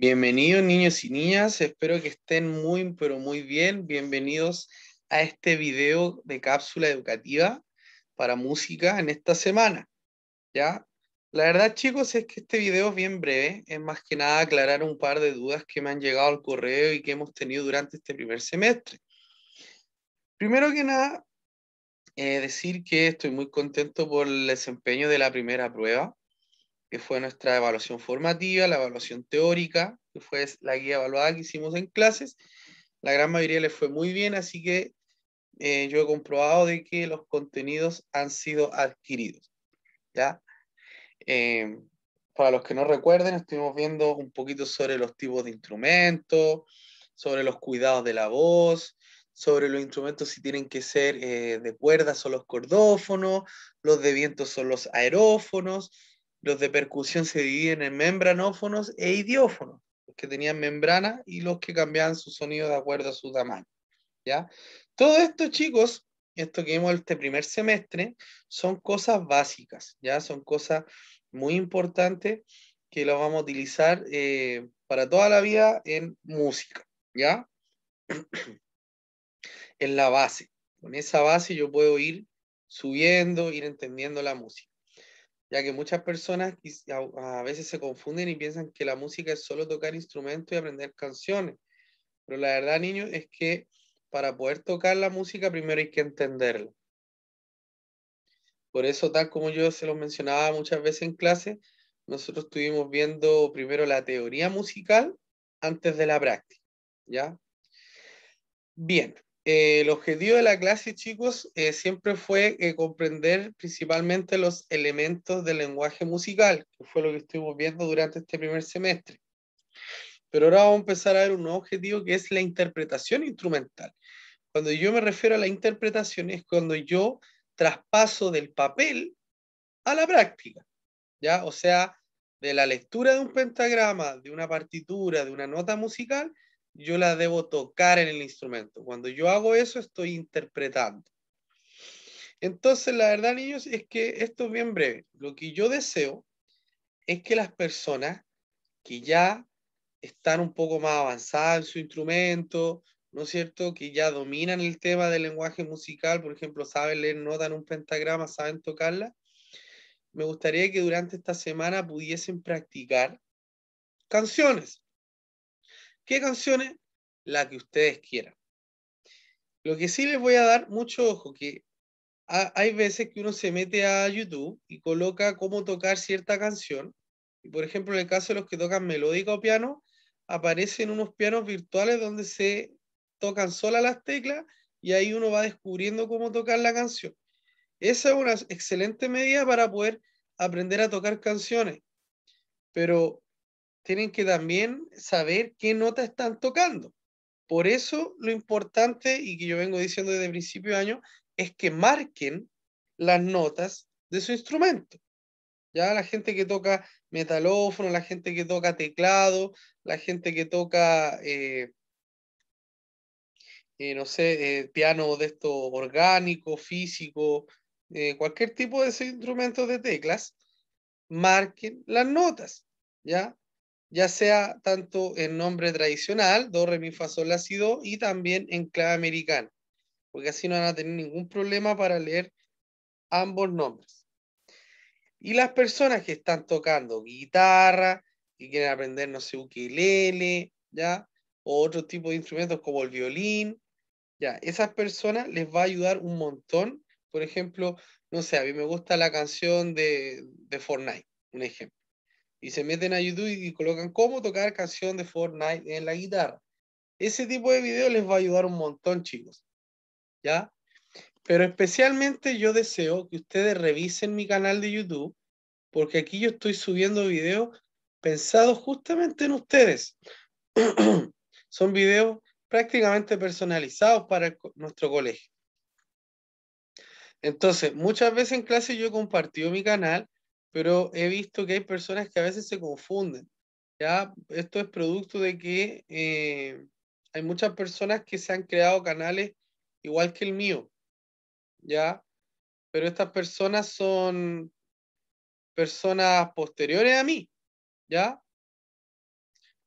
Bienvenidos niños y niñas, espero que estén muy, pero muy bien. Bienvenidos a este video de cápsula educativa para música en esta semana. ¿Ya? La verdad, chicos, es que este video es bien breve, es más que nada aclarar un par de dudas que me han llegado al correo y que hemos tenido durante este primer semestre. Primero que nada, eh, decir que estoy muy contento por el desempeño de la primera prueba que fue nuestra evaluación formativa, la evaluación teórica, que fue la guía evaluada que hicimos en clases. La gran mayoría les fue muy bien, así que eh, yo he comprobado de que los contenidos han sido adquiridos. ¿ya? Eh, para los que no recuerden, estuvimos viendo un poquito sobre los tipos de instrumentos, sobre los cuidados de la voz, sobre los instrumentos si tienen que ser eh, de cuerdas o los cordófonos, los de viento son los aerófonos, los de percusión se dividen en membranófonos e idiófonos, los que tenían membrana y los que cambiaban su sonido de acuerdo a su tamaño. ¿ya? Todo esto, chicos, esto que vimos este primer semestre, son cosas básicas, ¿ya? Son cosas muy importantes que las vamos a utilizar eh, para toda la vida en música, ¿ya? en la base. Con esa base yo puedo ir subiendo, ir entendiendo la música ya que muchas personas a veces se confunden y piensan que la música es solo tocar instrumentos y aprender canciones. Pero la verdad, niños, es que para poder tocar la música primero hay que entenderla. Por eso, tal como yo se lo mencionaba muchas veces en clase, nosotros estuvimos viendo primero la teoría musical antes de la práctica. ¿Ya? Bien, eh, el objetivo de la clase, chicos, eh, siempre fue eh, comprender principalmente los elementos del lenguaje musical, que fue lo que estuvimos viendo durante este primer semestre. Pero ahora vamos a empezar a ver un nuevo objetivo que es la interpretación instrumental. Cuando yo me refiero a la interpretación es cuando yo traspaso del papel a la práctica, ¿ya? O sea, de la lectura de un pentagrama, de una partitura, de una nota musical, yo la debo tocar en el instrumento. Cuando yo hago eso, estoy interpretando. Entonces, la verdad, niños, es que esto es bien breve. Lo que yo deseo es que las personas que ya están un poco más avanzadas en su instrumento, ¿no es cierto? Que ya dominan el tema del lenguaje musical, por ejemplo, saben leer notas en un pentagrama, saben tocarla. Me gustaría que durante esta semana pudiesen practicar canciones. ¿Qué canciones? La que ustedes quieran. Lo que sí les voy a dar mucho ojo, que hay veces que uno se mete a YouTube y coloca cómo tocar cierta canción. Y por ejemplo, en el caso de los que tocan melódica o piano, aparecen unos pianos virtuales donde se tocan solas las teclas y ahí uno va descubriendo cómo tocar la canción. Esa es una excelente medida para poder aprender a tocar canciones. Pero tienen que también saber qué nota están tocando. Por eso lo importante, y que yo vengo diciendo desde el principio de año, es que marquen las notas de su instrumento. Ya la gente que toca metalófono, la gente que toca teclado, la gente que toca, eh, eh, no sé, eh, piano de esto orgánico, físico, cualquier tipo de instrumento de teclas, marquen las notas, ¿ya? Ya sea tanto en nombre tradicional, do, re, mi, fa, sol, la, si, do, y también en clave americana, porque así no van a tener ningún problema para leer ambos nombres. Y las personas que están tocando guitarra, que quieren aprender, no sé, ukelele, ¿ya? O otro tipo de instrumentos como el violín, ¿ya? Esas personas les va a ayudar un montón. Por ejemplo, no sé, a mí me gusta la canción de, de Fortnite, un ejemplo y se meten a YouTube y colocan cómo tocar canción de Fortnite en la guitarra. Ese tipo de video les va a ayudar un montón, chicos. ¿Ya? Pero especialmente yo deseo que ustedes revisen mi canal de YouTube, porque aquí yo estoy subiendo videos pensados justamente en ustedes. Son videos prácticamente personalizados para nuestro colegio. Entonces, muchas veces en clase yo he compartido mi canal pero he visto que hay personas que a veces se confunden. ¿ya? Esto es producto de que eh, hay muchas personas que se han creado canales igual que el mío, ¿ya? Pero estas personas son personas posteriores a mí, ¿ya?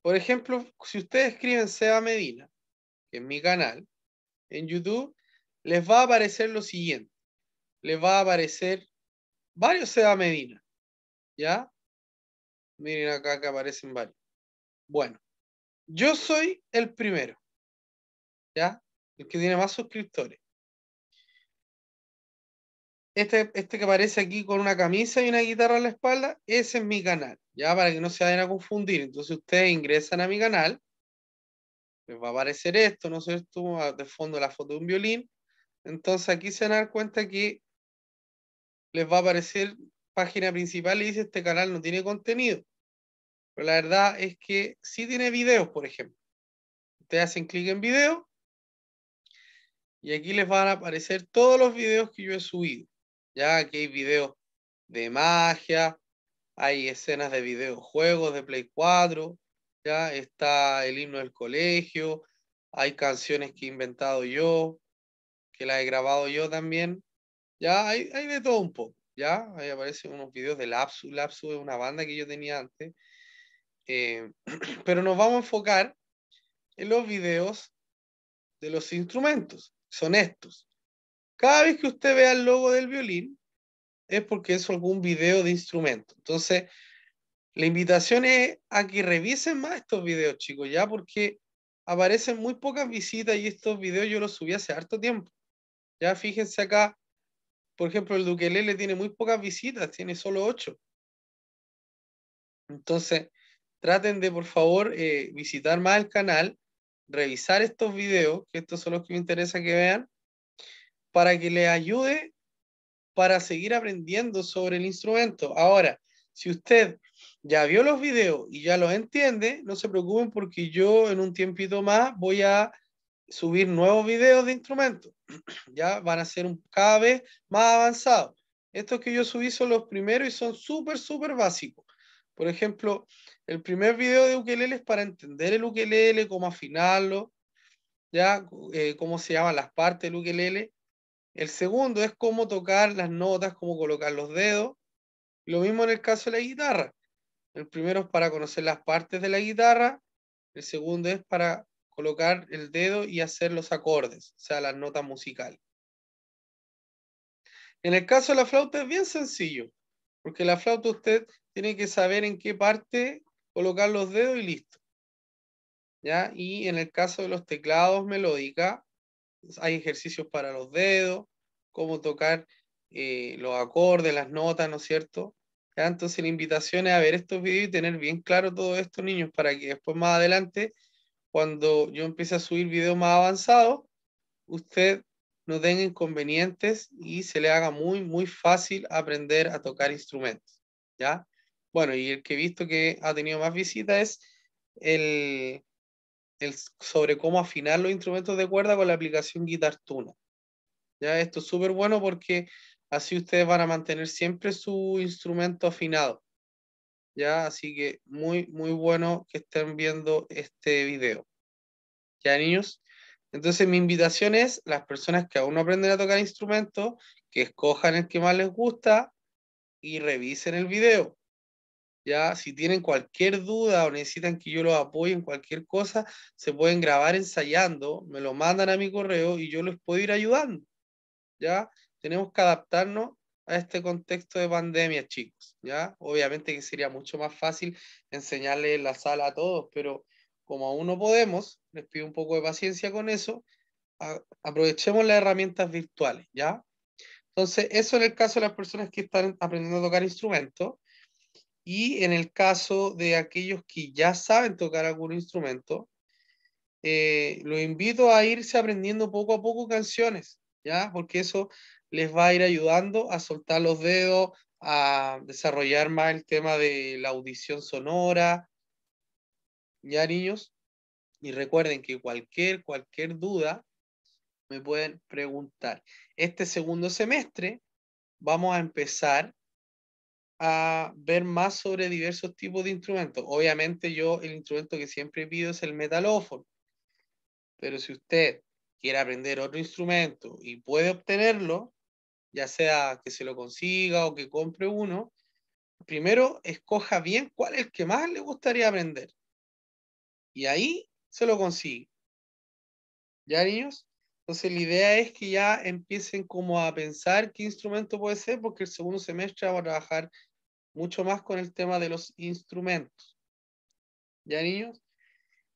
por ejemplo, si ustedes escriben Seba Medina, que es mi canal, en YouTube, les va a aparecer lo siguiente. Les va a aparecer varios Seba Medina. ¿Ya? Miren acá que aparecen varios. Bueno, yo soy el primero. ¿Ya? El que tiene más suscriptores. Este, este que aparece aquí con una camisa y una guitarra a la espalda, ese es mi canal, ya para que no se vayan a confundir. Entonces ustedes ingresan a mi canal, les va a aparecer esto, ¿no es cierto? De fondo la foto de un violín. Entonces aquí se van a dar cuenta que les va a aparecer página principal y dice este canal no tiene contenido. Pero la verdad es que sí tiene videos, por ejemplo. Ustedes hacen clic en video y aquí les van a aparecer todos los videos que yo he subido. Ya aquí hay videos de magia, hay escenas de videojuegos de Play 4, ya está el himno del colegio, hay canciones que he inventado yo, que las he grabado yo también. Ya hay, hay de todo un poco. Ya ahí aparecen unos videos de Lapsus. Lapsus es una banda que yo tenía antes. Eh, pero nos vamos a enfocar en los videos de los instrumentos. Son estos. Cada vez que usted vea el logo del violín, es porque es algún video de instrumento. Entonces, la invitación es a que revisen más estos videos, chicos, ya porque aparecen muy pocas visitas y estos videos yo los subí hace harto tiempo. Ya fíjense acá, por ejemplo, el Duquelele tiene muy pocas visitas, tiene solo ocho. Entonces, traten de, por favor, eh, visitar más el canal, revisar estos videos, que estos son los que me interesa que vean, para que le ayude para seguir aprendiendo sobre el instrumento. Ahora, si usted ya vio los videos y ya los entiende, no se preocupen porque yo en un tiempito más voy a subir nuevos videos de instrumentos. Ya van a ser un, cada vez más avanzados. Estos que yo subí son los primeros y son súper, súper básicos. Por ejemplo, el primer video de ukelele es para entender el ukelele, cómo afinarlo, ya, eh, cómo se llaman las partes del ukelele. El segundo es cómo tocar las notas, cómo colocar los dedos. Lo mismo en el caso de la guitarra. El primero es para conocer las partes de la guitarra. El segundo es para colocar el dedo y hacer los acordes, o sea, las notas musicales. En el caso de la flauta es bien sencillo, porque la flauta usted tiene que saber en qué parte colocar los dedos y listo. ¿Ya? Y en el caso de los teclados melódica, hay ejercicios para los dedos, cómo tocar eh, los acordes, las notas, ¿no es cierto? Entonces la invitación es a ver estos videos y tener bien claro todo esto, niños, para que después más adelante, cuando yo empiece a subir videos más avanzados, usted no tenga inconvenientes y se le haga muy, muy fácil aprender a tocar instrumentos, ¿ya? Bueno, y el que he visto que ha tenido más visitas es el, sobre cómo afinar los instrumentos de cuerda con la aplicación Guitar Tuna. Ya, esto es súper bueno porque así ustedes van a mantener siempre su instrumento afinado. Ya, así que muy, muy bueno que estén viendo este video. Ya, niños. Entonces, mi invitación es las personas que aún no aprenden a tocar instrumentos, que escojan el que más les gusta y revisen el video. Ya, si tienen cualquier duda o necesitan que yo los apoye en cualquier cosa, se pueden grabar ensayando, me lo mandan a mi correo y yo les puedo ir ayudando. Ya, tenemos que adaptarnos a este contexto de pandemia, chicos. Ya, obviamente que sería mucho más fácil enseñarle en la sala a todos, pero como aún no podemos, les pido un poco de paciencia con eso. aprovechemos las herramientas virtuales, ¿ya? Entonces, eso en el caso de las personas que están aprendiendo a tocar instrumentos. Y en el caso de aquellos que ya saben tocar algún instrumento, eh, los invito a irse aprendiendo poco a poco canciones, ¿ya? Porque eso les va a ir ayudando a soltar los dedos, a desarrollar más el tema de la audición sonora, ¿ya, niños? Y recuerden que cualquier, cualquier duda me pueden preguntar. Este segundo semestre vamos a empezar a ver más sobre diversos tipos de instrumentos. Obviamente yo el instrumento que siempre pido es el metalófono, pero si usted quiere aprender otro instrumento y puede obtenerlo, ya sea que se lo consiga o que compre uno, primero escoja bien cuál es el que más le gustaría aprender. Y ahí se lo consigue. ¿Ya, niños? Entonces, la idea es que ya empiecen como a pensar qué instrumento puede ser, porque el segundo semestre vamos a trabajar mucho más con el tema de los instrumentos. ¿Ya, niños?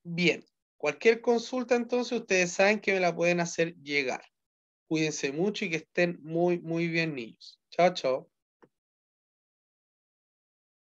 Bien. Cualquier consulta, entonces, ustedes saben que me la pueden hacer llegar. Cuídense mucho y que estén muy, muy bien, niños. Chao, chao.